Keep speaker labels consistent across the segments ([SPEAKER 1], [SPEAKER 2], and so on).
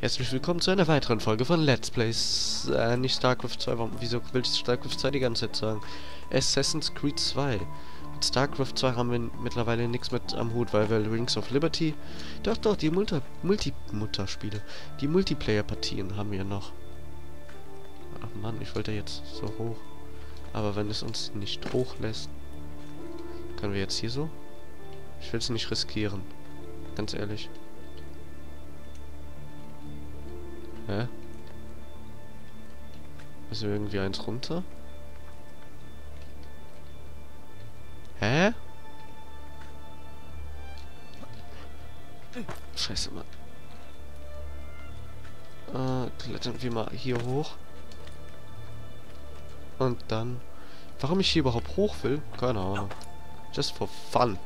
[SPEAKER 1] Herzlich willkommen zu einer weiteren Folge von Let's Plays. Äh, nicht StarCraft 2, warum, wieso will ich StarCraft 2 die ganze Zeit sagen? Assassin's Creed 2. Mit StarCraft 2 haben wir mittlerweile nichts mit am Hut, weil wir Rings of Liberty... Doch, doch, die Multi... Multi... Mutterspiele. Die Multiplayer-Partien haben wir noch. Ach Mann, ich wollte jetzt so hoch. Aber wenn es uns nicht hochlässt... Können wir jetzt hier so? Ich will es nicht riskieren. Ganz ehrlich. Hä? Ist irgendwie eins runter? Hä? Scheiße, Mann. Äh, klettern wir mal hier hoch. Und dann... Warum ich hier überhaupt hoch will? Keine Ahnung. Just for fun.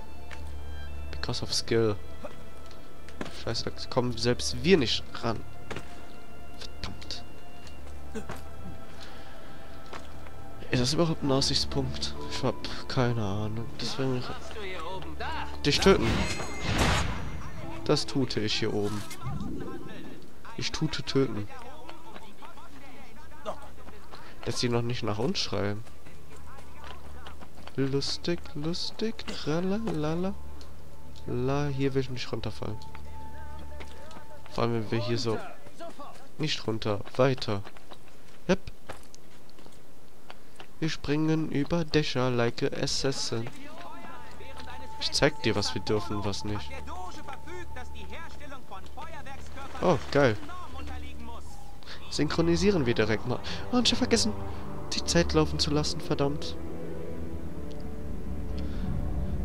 [SPEAKER 1] Because of skill. Scheiße, da kommen selbst wir nicht ran. Ist das überhaupt ein Aussichtspunkt? Ich hab keine Ahnung. Deswegen... Dich töten. Das tute ich hier oben. Ich tute töten. Dass sie noch nicht nach uns schreien. Lustig, lustig, tralalala. La, hier will ich nicht runterfallen. Vor allem, wenn wir hier so... Nicht runter, weiter. Yep. Wir springen über Dächer like a assassin. Ich zeig dir, was wir dürfen, was nicht. Oh, geil. Synchronisieren wir direkt mal. Oh, und ich hab vergessen, die Zeit laufen zu lassen, verdammt.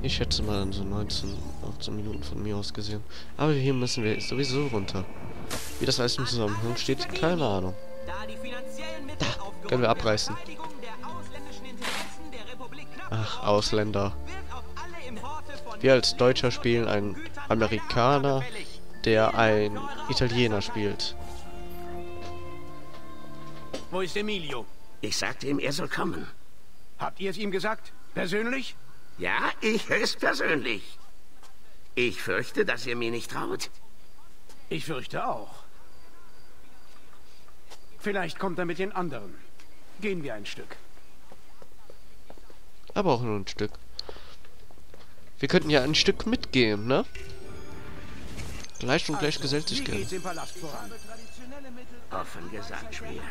[SPEAKER 1] Ich schätze mal so 19, 18 Minuten von mir aus gesehen. Aber hier müssen wir sowieso runter. Wie das alles im Zusammenhang steht, keine Ahnung. Da, können wir abreißen. Ach, Ausländer. Wir als Deutscher spielen einen Amerikaner, der ein Italiener spielt.
[SPEAKER 2] Wo ist Emilio?
[SPEAKER 3] Ich sagte ihm, er soll kommen.
[SPEAKER 2] Habt ihr es ihm gesagt? Persönlich?
[SPEAKER 3] Ja, ich höchstpersönlich. Ich fürchte, dass ihr mir nicht traut.
[SPEAKER 2] Ich fürchte auch. Vielleicht kommt er mit den anderen. Gehen wir ein Stück.
[SPEAKER 1] Aber auch nur ein Stück. Wir könnten ja ein Stück mitgehen, ne? Leicht und gleich gesellt sich gern.
[SPEAKER 3] Offen gesagt schwer.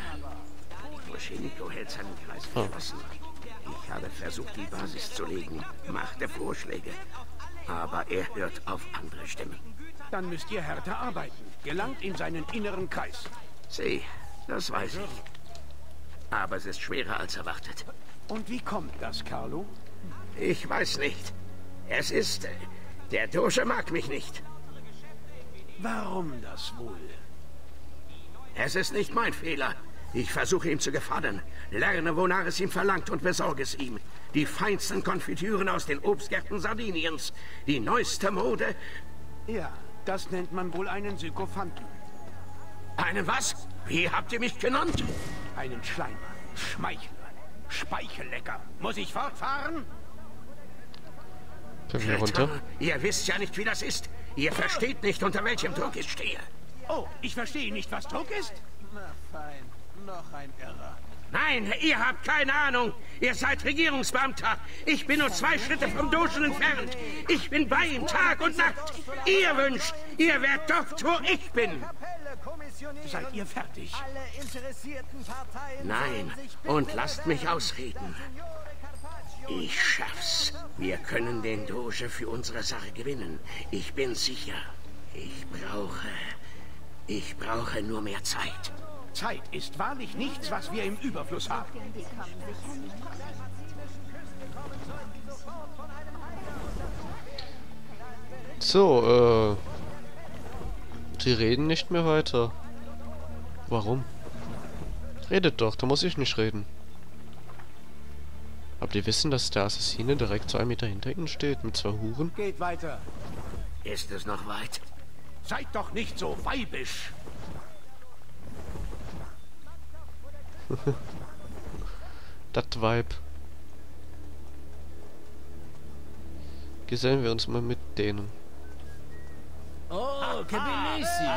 [SPEAKER 3] Moscheniko hält seinen Kreis
[SPEAKER 1] Oh.
[SPEAKER 3] geschlossen. Ich habe versucht, die Basis zu legen, machte Vorschläge. Aber er hört auf andere Stimmen.
[SPEAKER 2] Dann müsst ihr härter arbeiten. Gelangt in seinen inneren Kreis.
[SPEAKER 3] Sieh, das weiß ich. Aber es ist schwerer als erwartet.
[SPEAKER 2] Und wie kommt das, Carlo?
[SPEAKER 3] Ich weiß nicht. Es ist... äh, Der Doge mag mich nicht.
[SPEAKER 2] Warum das wohl?
[SPEAKER 3] Es ist nicht mein Fehler. Ich versuche ihm zu gefallen. Lerne, wonach es ihm verlangt und besorge es ihm. Die feinsten Konfitüren aus den Obstgärten Sardiniens. Die neueste Mode.
[SPEAKER 2] Ja, das nennt man wohl einen Sykophanten.
[SPEAKER 3] Einen was? Wie habt ihr mich genannt?
[SPEAKER 2] Einen Schleimer, Schmeichler, Speichellecker. Muss ich fortfahren?
[SPEAKER 1] Können wir runter?
[SPEAKER 3] Ihr wisst ja nicht, wie das ist. Ihr versteht nicht, unter welchem Druck ich stehe.
[SPEAKER 2] Oh, ich verstehe nicht, was Druck ist.
[SPEAKER 4] Na fein, noch ein Irrer.
[SPEAKER 3] Nein, ihr habt keine Ahnung. Ihr seid Regierungsbeamter. Ich bin nur zwei Schritte vom Dogen entfernt. Ich bin bei ihm Tag und Nacht. Ihr wünscht, ihr werdet dort, wo ich bin.
[SPEAKER 2] Seid ihr fertig?
[SPEAKER 3] Nein, und lasst mich ausreden. Ich schaff's. Wir können den Doge für unsere Sache gewinnen. Ich bin sicher. Ich brauche... Ich brauche nur mehr Zeit.
[SPEAKER 2] Zeit ist wahrlich nichts, was wir im Überfluss haben.
[SPEAKER 1] So, äh... Sie reden nicht mehr weiter. Warum? Redet doch, da muss ich nicht reden. Habt ihr wissen, dass der Assassine direkt zwei Meter hinter ihnen steht, mit zwei Huren?
[SPEAKER 2] Geht weiter.
[SPEAKER 3] Ist es noch weit?
[SPEAKER 2] Seid doch nicht so weibisch.
[SPEAKER 1] Das Vibe. Gesellen wir uns mal mit denen.
[SPEAKER 4] Oh, che bellissimo.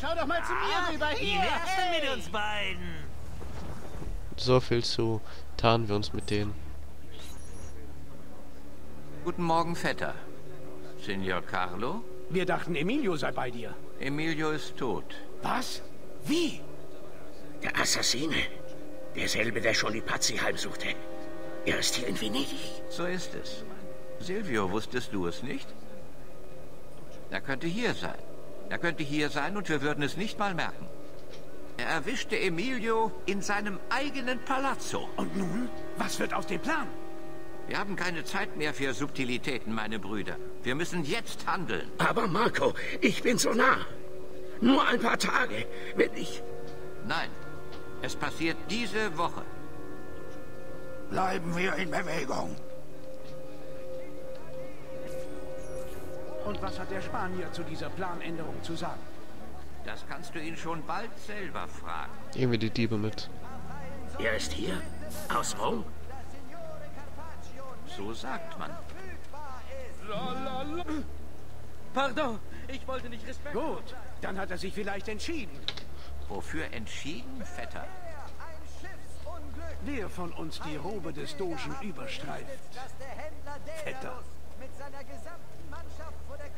[SPEAKER 4] Schau doch mal zu mir rüber.
[SPEAKER 5] Wie
[SPEAKER 4] Hier.
[SPEAKER 5] wär's denn mit uns beiden?
[SPEAKER 1] So viel zu tarnen wir uns mit denen.
[SPEAKER 6] Guten Morgen, Vetter. Signor Carlo?
[SPEAKER 2] Wir dachten, Emilio sei bei dir.
[SPEAKER 6] Emilio ist tot.
[SPEAKER 2] Was? Wie?
[SPEAKER 3] Der Assassine. Derselbe, der schon die Pazzi heimsuchte. Er ist hier in Venedig.
[SPEAKER 6] So ist es. Silvio, wusstest du es nicht? Er könnte hier sein. Er könnte hier sein und wir würden es nicht mal merken. Er erwischte Emilio in seinem eigenen Palazzo.
[SPEAKER 2] Und nun? Was wird aus dem Plan?
[SPEAKER 6] Wir haben keine Zeit mehr für Subtilitäten, meine Brüder. Wir müssen jetzt handeln.
[SPEAKER 3] Aber Marco, ich bin so nah. Nur ein paar Tage. Wenn ich...
[SPEAKER 6] Nein, es passiert diese Woche.
[SPEAKER 3] Bleiben wir in Bewegung.
[SPEAKER 2] Und was hat der Spanier zu dieser Planänderung zu sagen?
[SPEAKER 6] Das kannst du ihn schon bald selber fragen.
[SPEAKER 1] Irgendwie die Diebe mit.
[SPEAKER 3] Er ist hier? Aus Rom?
[SPEAKER 6] So sagt man.
[SPEAKER 4] Pardon, ich wollte nicht Respekt.
[SPEAKER 2] Gut, dann hat er sich vielleicht entschieden.
[SPEAKER 6] Wofür entschieden, Vetter?
[SPEAKER 2] Wer von uns die Robe des Dogen überstreift? Vetter.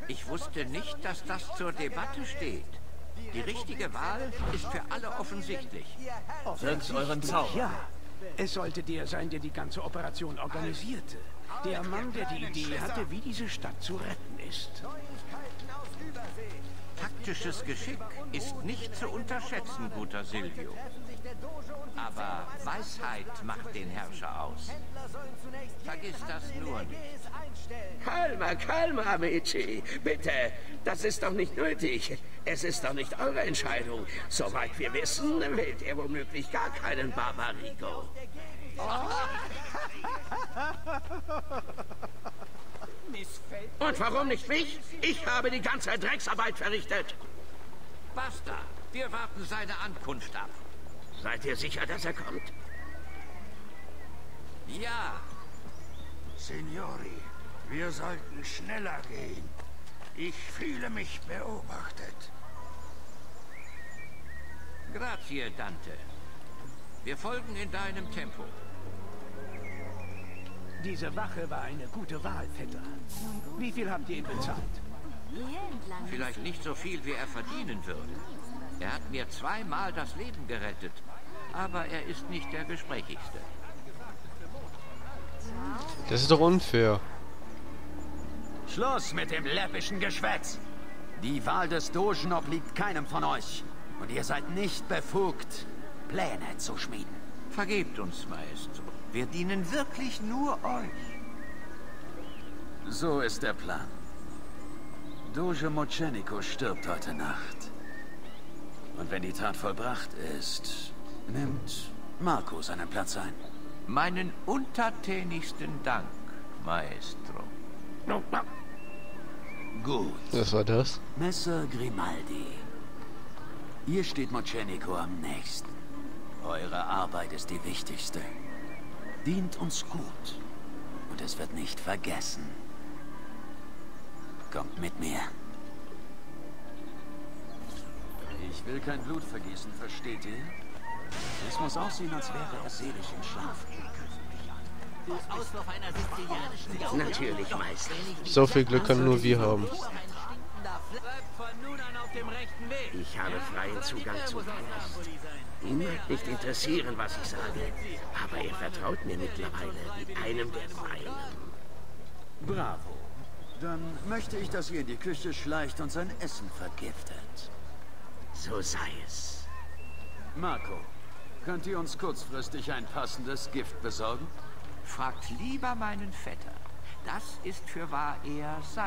[SPEAKER 6] Ich wusste nicht, dass das zur Debatte steht. Die richtige Wahl ist für alle offensichtlich.
[SPEAKER 4] Wirkt euren Zauber.
[SPEAKER 2] Ja, es sollte der sein, der die ganze Operation organisierte. Der Mann, der die Idee hatte, wie diese Stadt zu retten ist.
[SPEAKER 6] Taktisches Geschick ist nicht zu unterschätzen, guter Silvio. Aber Weisheit macht den Herrscher aus. Vergiss das nur nicht.
[SPEAKER 3] Calma, calma, amici. Bitte, das ist doch nicht nötig. Es ist doch nicht eure Entscheidung. Soweit wir wissen, wählt er womöglich gar keinen Barbarigo. Und warum nicht mich? Ich habe die ganze Drecksarbeit verrichtet.
[SPEAKER 6] Basta, wir warten seine Ankunft ab.
[SPEAKER 3] Seid ihr sicher, dass er kommt?
[SPEAKER 6] Ja,
[SPEAKER 7] Signori, wir sollten schneller gehen. Ich fühle mich beobachtet.
[SPEAKER 6] grazie, Dante. Wir folgen in deinem Tempo.
[SPEAKER 2] Diese Wache war eine gute Wahl, Vetter. Wie viel habt ihr ihm bezahlt?
[SPEAKER 6] Vielleicht nicht so viel, wie er verdienen würde. Er hat mir zweimal das Leben gerettet. Aber er ist nicht der Gesprächigste.
[SPEAKER 1] Das ist doch unfair.
[SPEAKER 4] Schluss mit dem läppischen Geschwätz. Die Wahl des Dogen obliegt keinem von euch. Und ihr seid nicht befugt, Pläne zu schmieden.
[SPEAKER 6] Vergebt uns, Maestro. Wir dienen wirklich nur euch.
[SPEAKER 4] So ist der Plan. Doge Mocenico stirbt heute Nacht. Und wenn die Tat vollbracht ist, nimmt Marco seinen Platz ein.
[SPEAKER 6] Meinen untertänigsten Dank, Maestro.
[SPEAKER 4] Gut.
[SPEAKER 1] Was war das?
[SPEAKER 4] Messer Grimaldi. Ihr steht Mocenico am nächsten. Eure Arbeit ist die wichtigste. Dient uns gut. Und es wird nicht vergessen. Kommt mit mir. Ich will kein Blut vergießen, versteht ihr? Es muss aussehen, als wäre er selig im Schlaf.
[SPEAKER 3] Natürlich, Meister.
[SPEAKER 1] So viel Glück können nur wir haben.
[SPEAKER 3] Ich habe freien Zugang zum Palast. Ihn mag nicht interessieren, was ich sage. Aber er vertraut mir mittlerweile wie einem der Seinen.
[SPEAKER 4] Bravo. Dann möchte ich, dass ihr in die Küche schleicht und sein Essen vergiftet.
[SPEAKER 3] So sei es.
[SPEAKER 4] Marco, könnt ihr uns kurzfristig ein passendes Gift besorgen?
[SPEAKER 6] Fragt lieber meinen Vetter. Das ist für wahr eher sein.